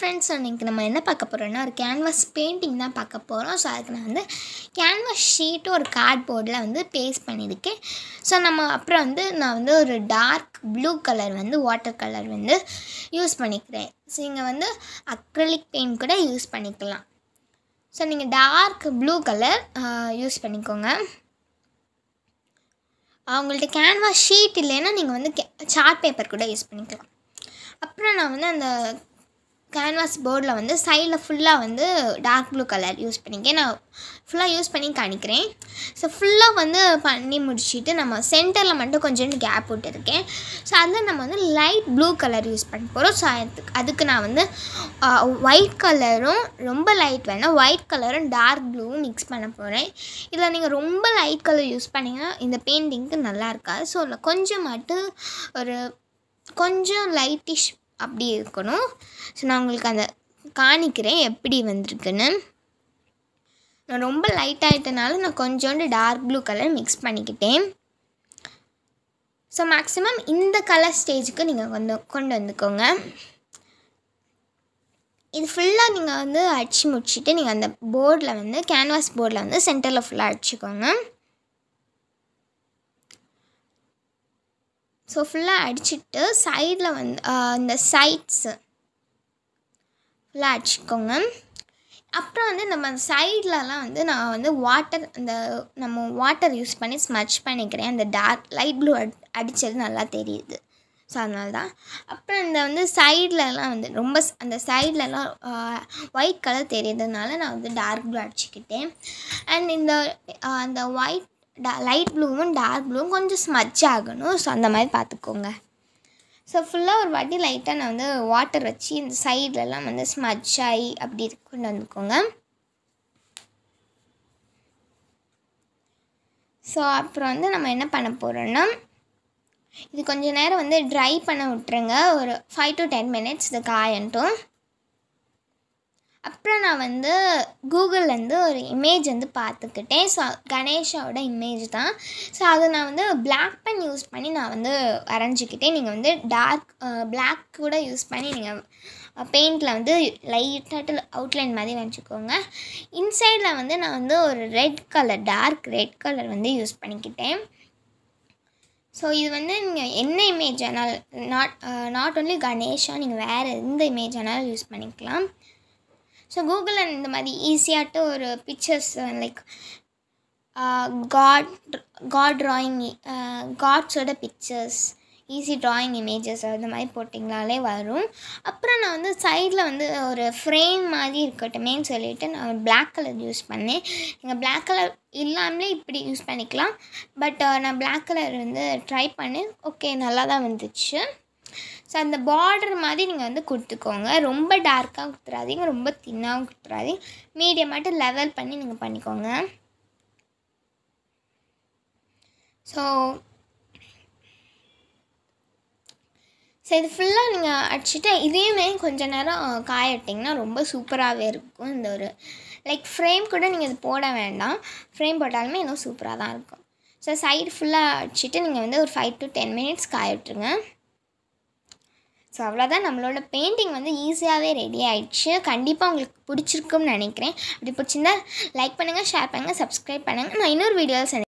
Friends இன்றைக்கி நம்ம என்ன பார்க்க போகிறோம்னா ஒரு கேன்வாஸ் பெயிண்டிங் தான் பார்க்க போகிறோம் ஸோ அதுக்கு நான் வந்து கேன்வாஸ் ஷீட்டு ஒரு கார்ட்போர்டில் வந்து பேஸ்ட் பண்ணியிருக்கேன். ஸோ நம்ம அப்புறம் வந்து நான் வந்து ஒரு டார்க் ப்ளூ கலர் வந்து வாட்டர் கலர் வந்து யூஸ் பண்ணிக்கிறேன். ஸோ இங்கே வந்து அக்ரலிக் பெயிண்ட் கூட யூஸ் பண்ணிக்கலாம். ஸோ நீங்கள் டார்க் ப்ளூ கலர் யூஸ் பண்ணிக்கோங்க. அவங்கள்ட்ட கேன்வாஸ் ஷீட் இல்லைன்னா நீங்கள் வந்து கே சார்ட் பேப்பர் கூட யூஸ் பண்ணிக்கலாம். அப்புறம் நான் வந்து அந்த கேன்வாஸ் போர்டில் வந்து சைடில் ஃபுல்லாக வந்து டார்க் ப்ளூ கலர் யூஸ் பண்ணிக்கேன். நான் ஃபுல்லாக யூஸ் பண்ணி காணிக்கிறேன் ஸோ ஃபுல்லாக வந்து பண்ணி முடிச்சுட்டு நம்ம சென்டரில் மட்டும் கொஞ்சோண்டு கேப் விட்டுருக்கேன். ஸோ அதில் நம்ம வந்து லைட் ப்ளூ கலர் யூஸ் பண்ண போகிறோம் ஸோ அதுக்கு அதுக்கு நான் வந்து ஒயிட் கலரும் ரொம்ப லைட் வேணால் ஒயிட் கலரும் டார்க் ப்ளூவும் மிக்ஸ் பண்ண போகிறேன் இதில் நீங்கள் ரொம்ப லைட் கலர் யூஸ் பண்ணிங்கன்னா இந்த பெயிண்டிங்க்கு நல்லா இருக்காது. ஸோ கொஞ்சம் மட்டும் ஒரு கொஞ்சம் லைட்டிஷ் அப்படி இருக்கணும். ஸோ நான் உங்களுக்கு அந்த காணிக்கிறேன். எப்படி வந்திருக்குன்னு. நான் ரொம்ப லைட் ஆகிட்டனால நான் கொஞ்சோண்டு டார்க் ப்ளூ கலர் மிக்ஸ் பண்ணிக்கிட்டேன். ஸோ மேக்ஸிமம் இந்த கலர் ஸ்டேஜுக்கு நீங்கள் கொண்டு கொண்டு வந்துக்கோங்க. இது ஃபுல்லாக நீங்கள் வந்து அடிச்சு முடிச்சுட்டு நீங்கள் அந்த போர்டில் வந்து கேன்வாஸ் போர்டில் வந்து சென்டரில் ஃபுல்லாக அடிச்சுக்கோங்க. ஸோ ஃபுல்லாக அடிச்சுட்டு சைடில் வந்து இந்த சைட்ஸு ஃபுல்லாக அடிச்சுக்கோங்க. அப்புறம் வந்து நம்ம சைட்லலாம் வந்து நான் வந்து வாட்டர் அந்த நம்ம வாட்டர் யூஸ் பண்ணி ஸ்மச் பண்ணிக்கிறேன். அந்த டார்க் லைட் ப்ளூ அடி அடித்தது நல்லா தெரியுது. ஸோ அதனால தான் அப்புறம் இந்த வந்து சைட்லலாம் வந்து ரொம்ப அந்த சைட்லலாம் ஒயிட் கலர் தெரியுறதுனால நான் வந்து டார்க் ப்ளூ அடிச்சுக்கிட்டேன். அண்ட் இந்த அந்த ஒயிட் டா லைட் ப்ளூவும் டார்க் ப்ளூவும் கொஞ்சம் ஸ்மட்ச் ஆகணும். ஸோ அந்த மாதிரி பார்த்துக்கோங்க. ஸோ ஃபுல்லாக ஒரு வாட்டி லைட்டாக நான் வந்து வாட்டர் வச்சு இந்த சைட்லலாம் வந்து ஸ்மட்ச் ஆகி அப்படி கொண்டு வந்துக்கோங்க. ஸோ அப்புறம் வந்து நம்ம என்ன பண்ண போகிறோன்னா இது கொஞ்சம் நேரம் வந்து ட்ரை பண்ண விட்டுருங்க. ஒரு ஃபைவ் டு டென் மினிட்ஸ் இது காயன்ட்டும் அப்புறம் நான் வந்து கூகுள்லேருந்து ஒரு இமேஜ் வந்து பார்த்துக்கிட்டேன். ஸோ கணேஷாவோட இமேஜ் தான். ஸோ அதை நான் வந்து பிளாக் பென் யூஸ் பண்ணி நான் வந்து வரைஞ்சிக்கிட்டேன். நீங்கள் வந்து டார்க் பிளாக் கூட யூஸ் பண்ணி நீங்கள் பெயிண்டில் வந்து லைட்டாக அவுட்லைன் மாதிரி வரைஞ்சிக்கோங்க. இன்சைடில் வந்து நான் வந்து ஒரு red colour dark red colour வந்து யூஸ் பண்ணிக்கிட்டேன். ஸோ இது வந்து நீங்கள் என்ன இமேஜ் ஆனால் நாட் நாட் ஓன்லி கணேஷா நீங்கள் வேறு எந்த இமேஜ் ஆனாலும் யூஸ் பண்ணிக்கலாம். ஸோ கூகுளில் இந்த மாதிரி ஈஸியாகிட்டு ஒரு pictures like god god drawing காட்ஸோட pictures easy drawing images அந்த மாதிரி போட்டிங்களாலே வரும். அப்புறம் நான் வந்து சைடில் வந்து ஒரு ஃப்ரேம் மாதிரி இருக்கட்டுமேன்னு சொல்லிவிட்டு நான் பிளாக் கலர் யூஸ் பண்ணேன். நீங்கள் பிளாக் கலர் இல்லாமலே இப்படி யூஸ் பண்ணிக்கலாம். பட் uh, நான் பிளாக் கலர் வந்து ட்ரை பண்ணேன். ஓகே நல்லா தான் வந்துச்சு. ஸோ அந்த பார்டர் மாதிரி நீங்கள் வந்து கொடுத்துக்கோங்க. ரொம்ப டார்க்காக கொடுத்துறாதீங்க ரொம்ப தின்னாகவும் கொடுத்துறாதீங்க மீடியமாட்டு லெவல் பண்ணி நீங்கள் பண்ணிக்கோங்க. ஸோ ஸோ இது ஃபுல்லாக நீங்கள் அடிச்சுட்டு இதையுமே கொஞ்ச நேரம் காயட்டிங்கன்னா ரொம்ப சூப்பராகவே இருக்கும் இந்த ஒரு லைக் ஃப்ரேம் கூட நீங்கள் இது போட வேண்டாம். ஃப்ரேம் போட்டாலுமே இன்னும் சூப்பராக தான் இருக்கும். ஸோ சைடு ஃபுல்லாக அடிச்சுட்டு நீங்கள் வந்து ஒரு ஃபைவ் டு டென் மினிட்ஸ் காய விட்டுருங்க. ஸோ அவ்வளோதான் நம்மளோட பெயிண்டிங் வந்து ஈஸியாகவே ரெடி ஆயிடுச்சு. கண்டிப்பாக உங்களுக்கு பிடிச்சிருக்கும்னு நினைக்கிறேன். அப்படி பிடிச்சிருந்தா லைக் பண்ணுங்கள் ஷேர் பண்ணுங்கள் சப்ஸ்கிரைப் பண்ணுங்கள் நான் இன்னொரு வீடியோஸ்